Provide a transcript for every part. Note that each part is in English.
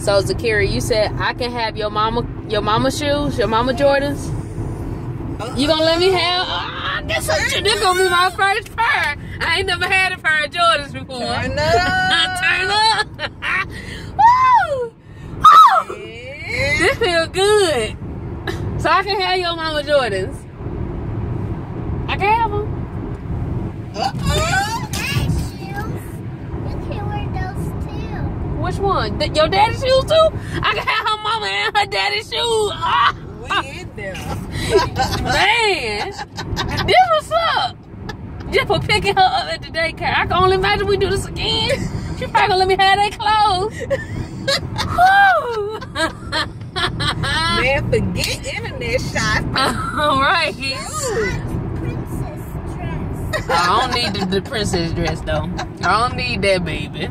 So Zakira, you said I can have your mama your mama shoes, your mama Jordans. You gonna let me have? Uh, this, is, this gonna be my first pair. I ain't never had a pair of Jordans before. Turn up. Turn up. Woo! Woo! Yeah. This feel good. So I can have your mama Jordans. I can have them. Uh-oh. Nice shoes. You can wear those too. Which one? Th- your daddy's shoes too? I can have her mama and her daddy's shoes. Ah, We in there. man, this what's up. Just for picking her up at the daycare. I can only imagine we do this again. She probably gonna let me have that clothes. Man, forget internet shopping. All right. Dress. I don't need the, the princess dress though. I don't need that baby.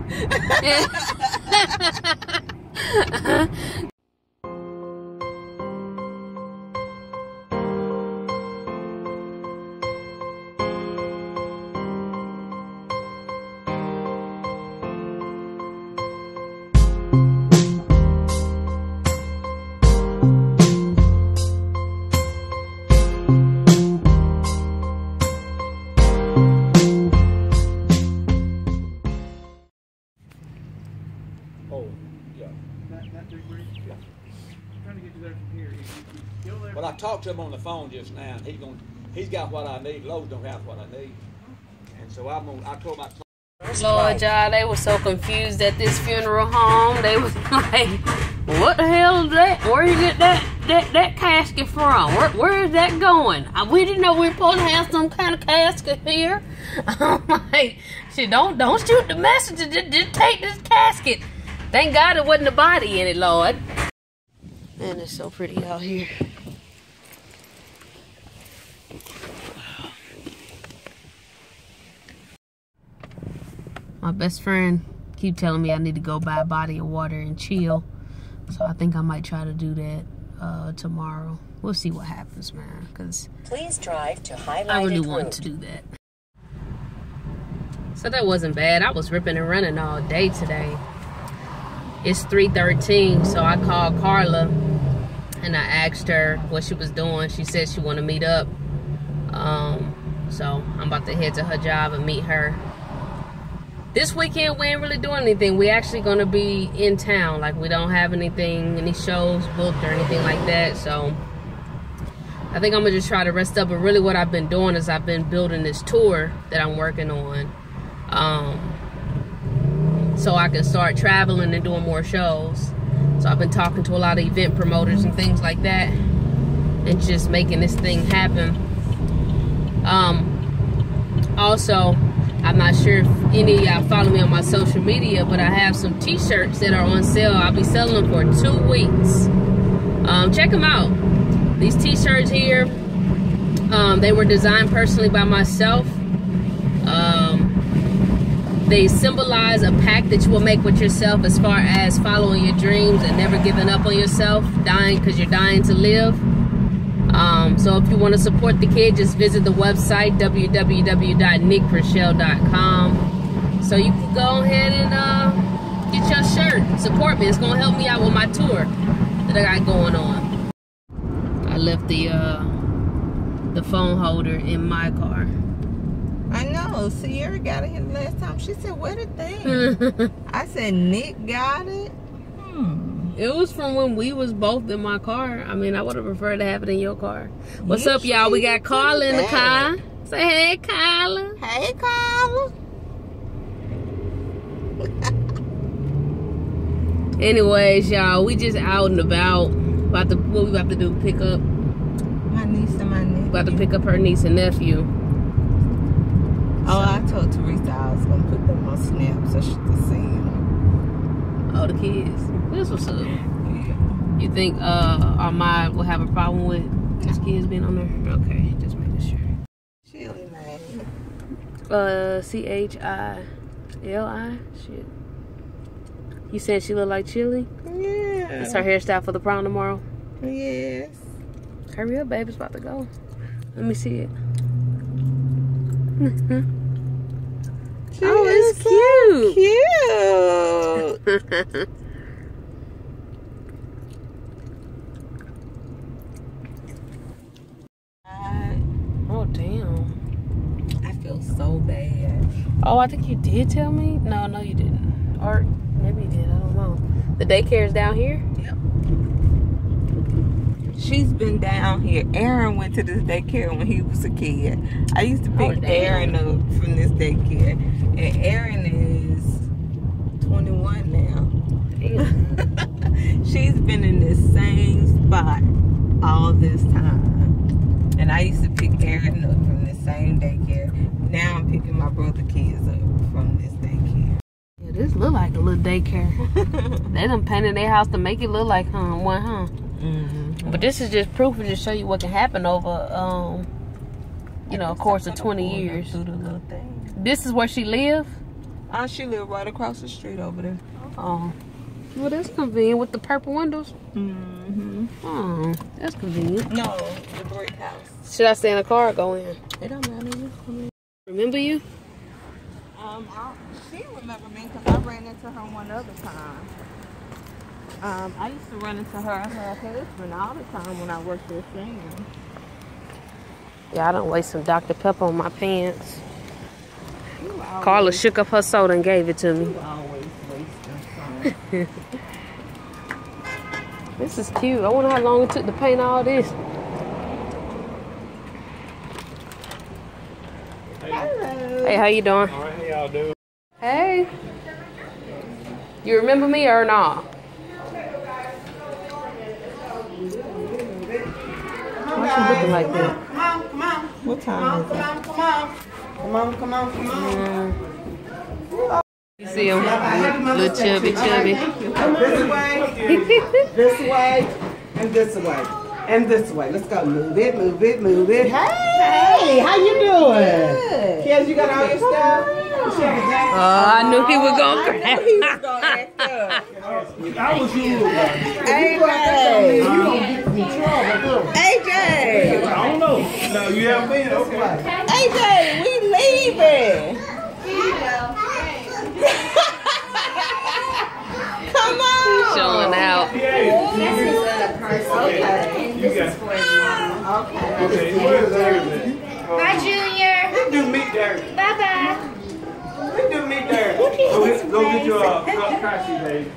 Oh, yeah. That, that big rig? Yeah. Trying to get you there from here. You, you, you there. Well, I talked to him on the phone just now, and he's gonna, he's got what I need, Lowe's don't have what I need. And so I'm gonna, I told him I Lord, y'all, they were so confused at this funeral home. They was like, "What the hell is that? Where you get that that that casket from? Where where is that going? Uh, We didn't know we were supposed to have some kind of casket here." I'm like, "Shit, don't don't shoot the messenger. Just, just take this casket." Thank God it wasn't a body in it, Lord. Man, it's so pretty out here. My best friend keep telling me I need to go buy a body of water and chill. So I think I might try to do that uh, tomorrow. We'll see what happens, man. Cause Please drive to highlighted I really route. want to do that. So that wasn't bad. I was ripping and running all day today. It's 3:13, so I called Carla and I asked her what she was doing. She said she wanted to meet up. Um, so I'm about to head to her job and meet her. This weekend we ain't really doing anything. We actually gonna be in town. Like we don't have anything, any shows booked or anything like that. So I think I'm gonna just try to rest up. But really, what I've been doing is I've been building this tour that I'm working on, um, so I can start traveling and doing more shows. So I've been talking to a lot of event promoters and things like that, and just making this thing happen. Um, also, I'm not sure if any of y'all follow me on my social media, but I have some T-shirts that are on sale. I'll be selling them for two weeks. Um, check them out. These T-shirts here, um, they were designed personally by myself. They symbolize a pact that you will make with yourself as far as following your dreams and never giving up on yourself, dying because you're dying to live. Um, so if you want to support the kid, just visit the website www.nicrichelle.com. So you can go ahead and uh, get your shirt. Support me. It's gonna help me out with my tour that I got going on. I left the uh, the phone holder in my car. I know. Sierra got it here the last time. She said, "What a thing." I said, "Nic got it." Hmm. It was from when we was both in my car. I mean, I would have preferred to have it in your car. What's You up, y'all? We got Carla in the car. Say hey, Carla. Hey, Carla. Anyways, y'all, we just out and about. About to what we about to do? Pick up. My niece and my nephew. About to pick up her niece and nephew. Oh, I told Teresa I was gonna put them on Snap so she could see them. All the kids. This what's up. Yeah. You think uh our mom will have a problem with his kids being on there? Okay, just making sure. Chili man. Uh, C H I L I. Shit. You said she look like Chili? Yeah. It's her hairstyle for the prom tomorrow. Yes. Hurry up, babe. It's about to go. Let me see it. She oh, it's cute. So cute. oh damn. I feel so bad. Oh, I think you did tell me. No, no, you didn't. Or maybe you did. I don't know. The daycare is down here. Yep. She's been down here. Aaron went to this daycare when he was a kid. I used to pick Oh. Aaron up from this daycare. And Aaron is 21 now. She's been in this same spot all this time. And I used to pick Aaron up from the same daycare. Now I'm picking my brother kids up from this daycare. Yeah, this look like a little daycare. they done painted their house to make it look like huh, one, huh? Mm-hmm. But this is just proof to show you what can happen over, um, you know, a course of 20 years. Through the little thing. This is where she live. Oh, she live right across the street over there. Oh, well, that's convenient with the purple windows. Mm-hmm. Oh, that's convenient. No, the brick house. Should I stay in the car or go in? It don't matter. You come in. Remember you? Um, I, she remember me because I ran into her one other time. Um, I used to run into her and her husband all the time when I worked at Sam. Yeah, I don't waste some Dr. Pepper on my pants. Always, Carla shook up her soda and gave it to me. you always wasting some. This is cute. I wonder how long it took to paint all this. Hello. Hey, how you doing? All right, how y'all doing? Hey. You remember me or not? Why she looking like that? What time is it? Mm. You see him? Little chubby, chubby. This way, this way, and this way, and this way. Let's go. Move it, move it, move it. Hey, how you doing? Kids, you got all your stuff? You have a jacket? Oh, I knew he was gonna I grab. he was gonna act up. I was you. AJ. You gonna get in trouble, AJ. I don't know. No, you haven't been. Okay. AJ, we leaving. Come on. Showing out. This is a person. Okay. You got. For you. Okay. Where's? Bye, Junior. We do meat there. Bye bye. We do meat there. Go get, go get your uh, cup car seat, baby.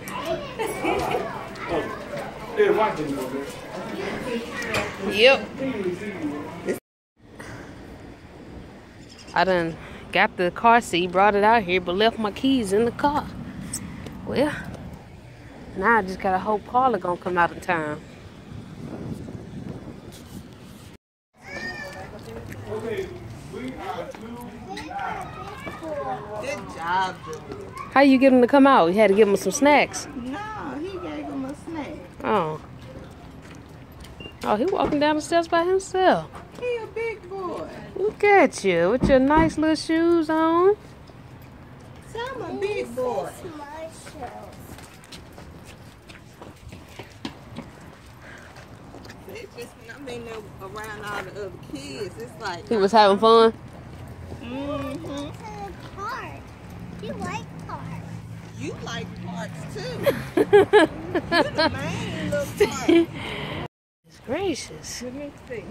Oh. Yeah, watch it over there. Yep. I done got the car seat, brought it out here, but left my keys in the car. Well, now I just gotta hope Carla gonna come out in time. Okay. We are two. Good job, Julie. How you get him to come out? You had to give him some snacks. No, he gave him a snack. Oh. Oh, he walking down the steps by himself. He a big boy. Look at you with your nice little shoes on. So I'm a big boy. My shoes. It's just when I'm in there around all the other kids, it's like, He was having fun. mm-hmm. It's a park. You like parks. You like parts too. you the main little part. Gracious. Let me see.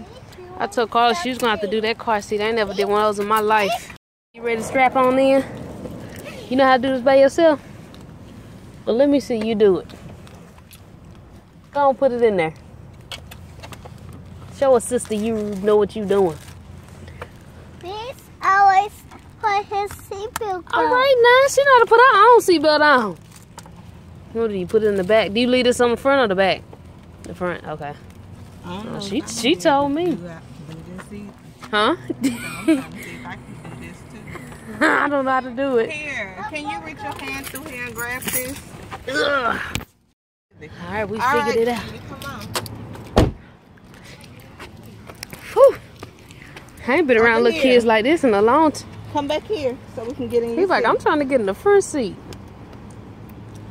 I told Carla she was gonna have to do that car seat. I ain't never did one of those in my life. You ready to strap on in? You know how to do this by yourself? Well, let me see you do it. Go on, put it in there. Show a sister you know what you doing. Please always put his seatbelt All right, now she know how to put her own seatbelt on. What do you put it in the back? Do you leave this on the front or the back? The front. Okay. Oh, know she- I'm she told me. do that. Do this either. Huh? I'm trying to see if I can do this too. I don't know how to do it. Here, can you reach your hand through here and grab this? Ugh. All right, we All right, figured it out. baby, Come on. Whew. I ain't been around Over little here. kids like this in a long time. Come back here so we can get in your He's like, seat. I'm trying to get in the front seat.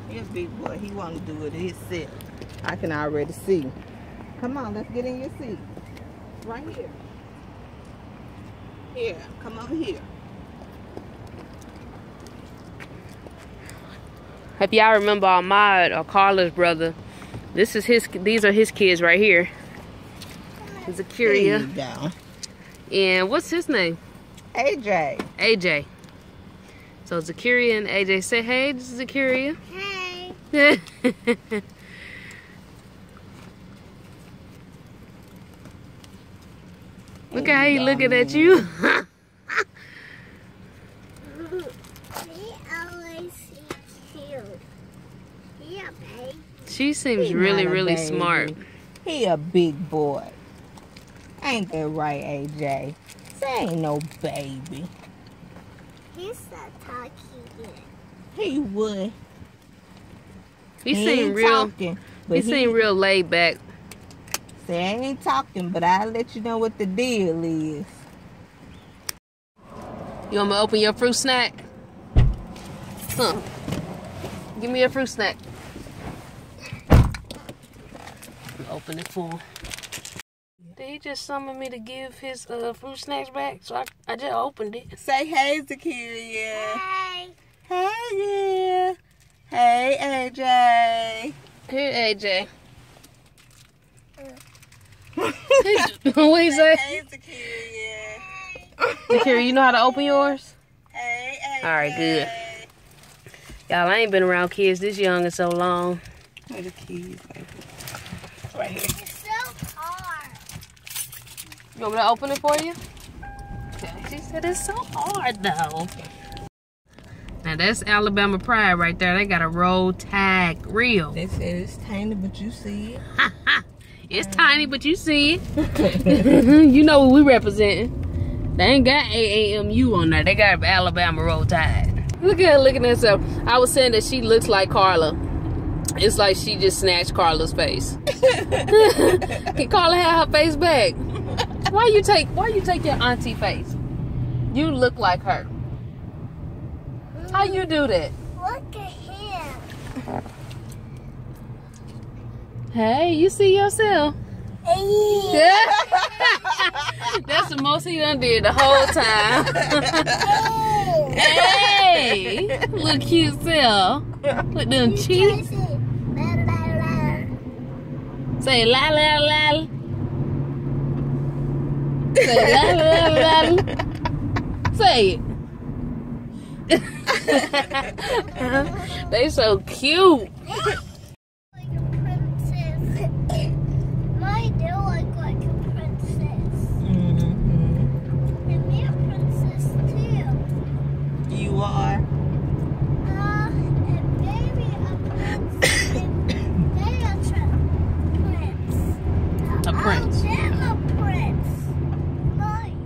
He's big boy. He want to do it his sit. I can already see. Come on, let's get in your seat. Right here. Here, come over here. If y'all remember Ahmad or Carla's brother, this is his. These are his kids right here. He's a There Curia. you. And what's his name? AJ. AJ. So Zakiria and AJ say, hey, This is Zakiria. Hey. Look at how he looking at you. He always seems cute. Yeah, babe. she seems He really, really baby. smart. He a big boy. Ain't that right, AJ? Say ain't no baby. He's not talking yet. He would. He, He seem ain't real. talking. But He he, seem real laid back. say I ain't talking, but I'll let you know what the deal is. You want me to open your fruit snack? Huh. Give me your fruit snack. Open it for him. Did he just summon me to give his uh, fruit snacks back? So I, I just opened it. Say hey, Zakiria. Hey. Hey, yeah. Hey, AJ. Here, AJ. what he say? Hey, Zakiria. Zakira, you know how to open yours? Hey, AJ. All right, good. Y'all, I ain't been around kids this young and so long. Where the keys, baby? It's so hard. You want me to open it for you? Okay. She said it's so hard though. Now that's Alabama Pride right there. They got a roll tag reel. They said it's tiny, but you see it. It's tiny, but you see it. you know what we representing. They ain't got AAMU on there. They got Alabama Roll Tide. Look at her looking at herself. I was saying that she looks like Carla. It's like she just snatched Carla's face. Can Carla have her face back? Why you take why you take your auntie face? You look like her. How you do that? Look at him. Hey, you see yourself. Hey. That's the most he done did the whole time. hey, look cute self. With them cheeks. Say la la la. Say it. they so cute. Like a princess. Mine do look like a princess. Mm-hmm. And me a princess too. You are. Uh, and baby a princess. and they a tra- prince. A prince. I'm a prince. Mine.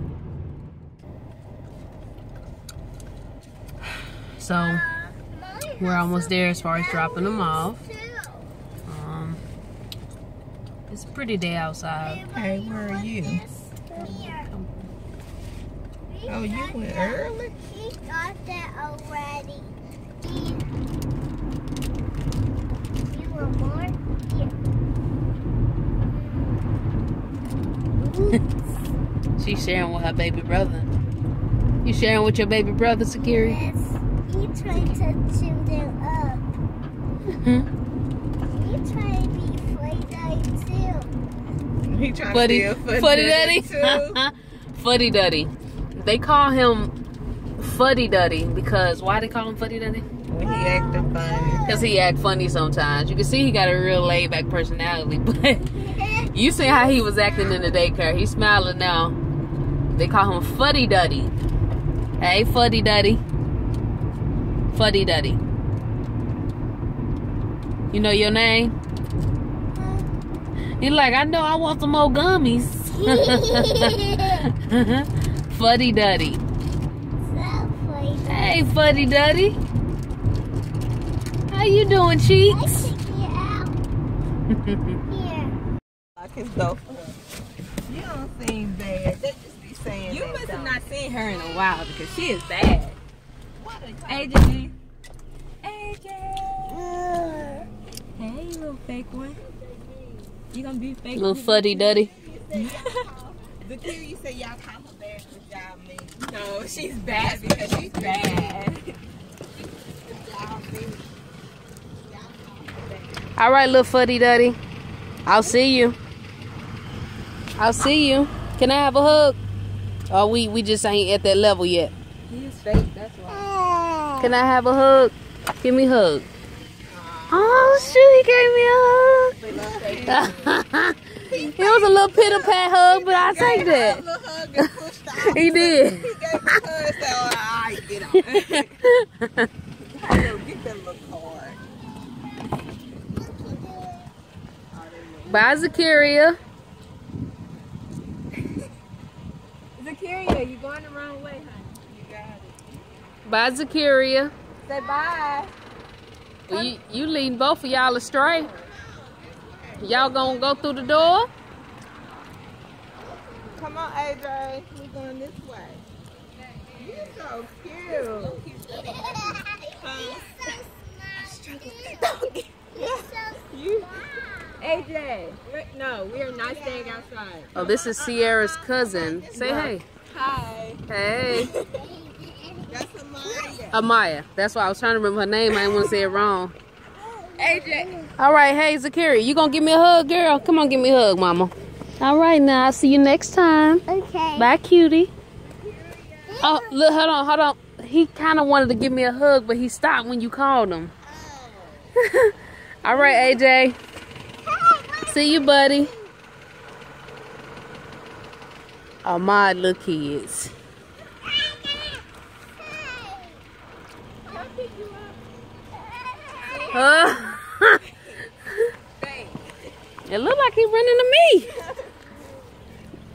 So we're almost there as far as dropping them off. Um, it's a pretty day outside. Hey, where are you? Oh, you went early? He got that already. You want more? Here. She's sharing with her baby brother. You sharing with your baby brother, Sakiri? Yes. He tried to chew them up. Hmm? He tried to be afraid too. He trying Fuddy, to be a Fuddy Duddy. too. Fuddy Duddy. They call him Fuddy Duddy because why they call him Fuddy Duddy? when he acting funny. Because he act funny sometimes. You can see he got a real laid back personality, but you see how he was acting in the daycare. He's smiling now. They call him Fuddy Duddy. Hey, Fuddy Duddy. Fuddy Duddy. You know your name? He's like, I know I want some more gummies. Fuddy Duddy. Hey, Fuddy Duddy. How you doing, I cheeks? take you out. Here. Like his girlfriend. You don't seem bad. They just be saying You must have not seen her in a while because she is bad. AJ. AJ. Hey, little fake one. You gonna be fake? Little Fuddy Duddy. The kid you say y'all call her bad because y'all mean. No, she's bad because she's bad. All right, little Fuddy Duddy. I'll see you. I'll see you. Can I have a hug? Oh, we we just ain't at that level yet. Fake, that's why. Can I have a hug? Give me a hug. Oh shoot, he gave me a hug. it was a little pitter pat hug, but I take that. Hug and pushed. He did. He gave me a hug, so right, get on. Yo, get that little card. Bye, Zakaria. Zakaria, you going the wrong way, honey. You got it. Bye, Zakaria. Say bye. Well, you, you leading both of y'all astray. Y'all gonna go through the door? Come on, AJ. We're going this way. You're so cute. You. AJ, we're, no, we are not staying outside. Oh, this is Sierra's cousin. Say hey. Hi. Hey. That's Amaya. Amaya. That's why I was trying to remember her name. I didn't want to say it wrong. AJ, All right, hey, Zakaria, you gonna give me a hug, girl? Come on, give me a hug, mama. All right, now I'll see you next time. Okay. Bye, cutie. Oh, look, hold on, hold on. He kind of wanted to give me a hug, but he stopped when you called him. All right, AJ. See you, buddy. Oh, my little kids. Uh, it look like he running to me.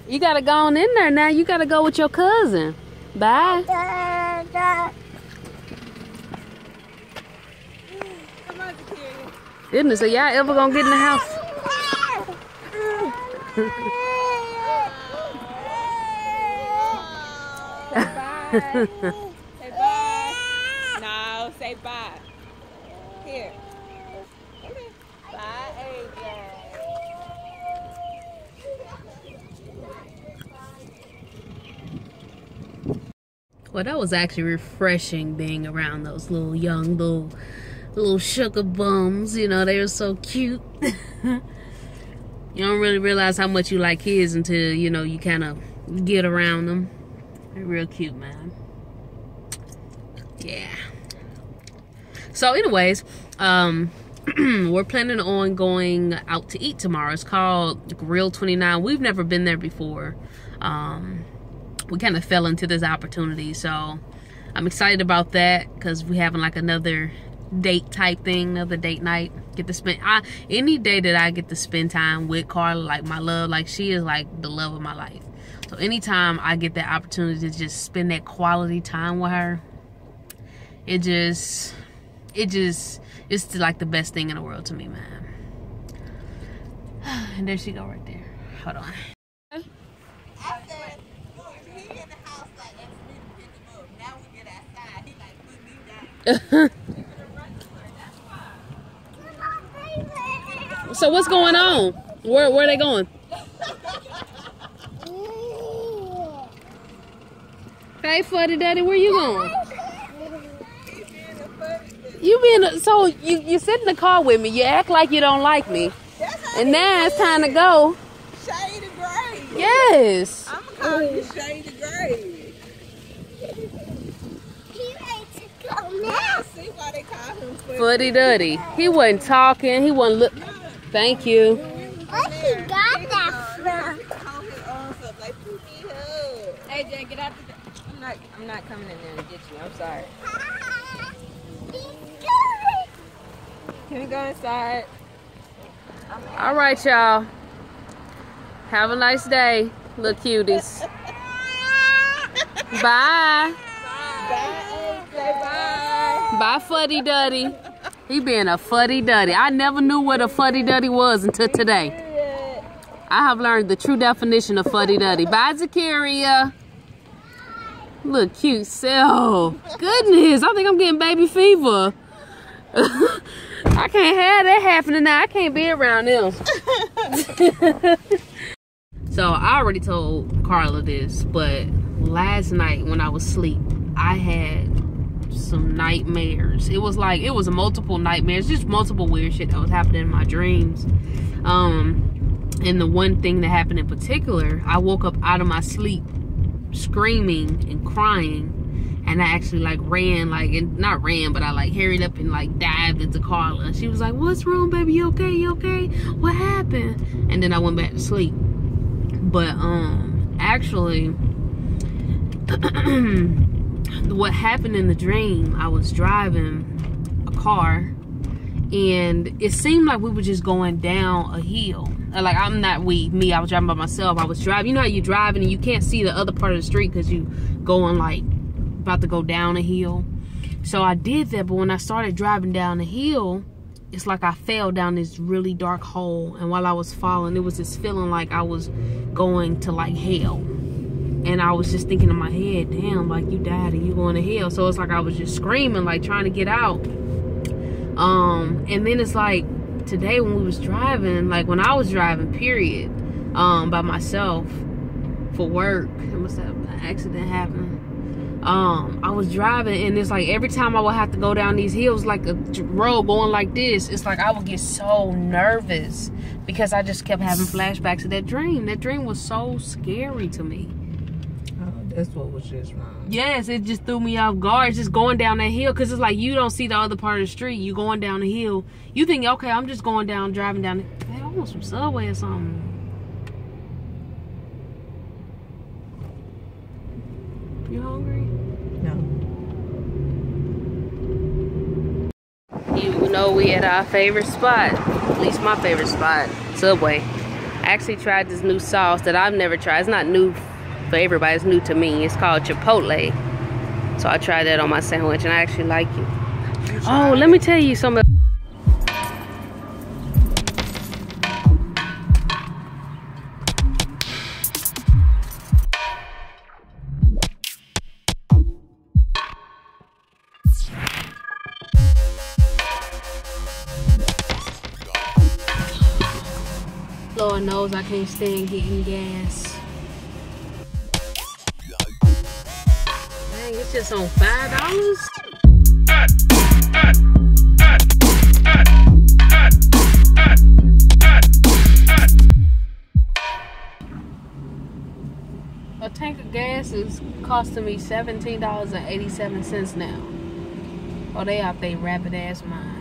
You gotta go on in there now. You gotta go with your cousin. Bye. Come on, Zakiri. Goodness, are y'all ever gonna get in the house? Say bye. No, say bye. Here. Bye, AJ. Well, that was actually refreshing being around those little young little little sugar bums. You know, they were so cute. you don't really realize how much you like kids until you know you kind of get around them. They're real cute, man. Yeah. So, anyways, um, we're planning on going out to eat tomorrow. It's called Grill 29. We've never been there before. Um, we kind of fell into this opportunity, so I'm excited about that because we're having like another date type thing, another date night. Get to spend I any day that I get to spend time with Carla, like my love, like she is like the love of my life. So anytime I get that opportunity to just spend that quality time with her, it just it just it's like the best thing in the world to me, man. And there she go right there. Hold on. I said, look, he in the house like asked me to pick him up. Now we get outside. He like put me down. so what's going on? Where where are they going? Hey, Fuddy Daddy, where you going? You been so you you sit in the car with me. You act like you don't like me, and now it's time to go. Shade of gray. Yes. I'm gonna call you Shade of gray. He likes to go Now now. see why they call him Fuddy. Fuddy Duddy. He wasn't talking. He wasn't look. Thank you. Where he got that from? Hold his arms like put me. AJ, get out the door. I'm not, I'm not coming in there to get you. I'm sorry. Can we go inside? All right, y'all. Have a nice day, little cuties. Bye. Bye, say bye. Bye, Fuddy Duddy. He being a Fuddy Duddy. I never knew what a Fuddy Duddy was until today. I have learned the true definition of Fuddy Duddy. Bye, Zakaria. Look cute self. Goodness, I think I'm getting baby fever. I can't have that happening now. I can't be around them. so I already told Carla this, but last night when I was asleep, I had some nightmares. It was like it was a multiple nightmares, just multiple weird shit that was happening in my dreams. Um, and the one thing that happened in particular, I woke up out of my sleep screaming and crying. And I actually like ran, like, and not ran, but I like hurried up and like dived into Carla. She was like, What's wrong, baby? You okay? You okay? What happened? And then I went back to sleep. But, um, actually, what happened in the dream, I was driving a car and it seemed like we were just going down a hill. Like I'm not we, me, I was driving by myself. I was driving, you know how you're driving and you can't see the other part of the street because you going like about to go down a hill. So I did that, but when I started driving down the hill, it's like I fell down this really dark hole. And while I was falling, it was this feeling like I was going to like hell. And I was just thinking in my head, damn, like you died and you going to hell. So it's like I was just screaming, like trying to get out. Um, and then it's like today when we was driving, like when I was driving, period, um, by myself for work, have an accident happened. Um, I was driving and it's like every time I would have to go down these hills, like a road going like this, it's like I would get so nervous because I just kept having flashbacks of that dream. That dream was so scary to me. That's what was just wrong. Yes, it just threw me off guard. Just going down that hill because it's like you don't see the other part of the street. You going down the hill. You think, okay, I'm just going down, driving down. The, man, I want some subway or something. You hungry? No. You know we at our favorite spot. At least my favorite spot, Subway. I actually tried this new sauce that I've never tried. It's not new for everybody. It's new to me. It's called Chipotle. So I tried that on my sandwich and I actually like it. Oh, let me tell you something. Lord knows I can't stand getting gas. It's just on five dollars. A tank of gas is costing me seventeen dollars and eighty-seven cents now. Oh, they out they rapid ass mind.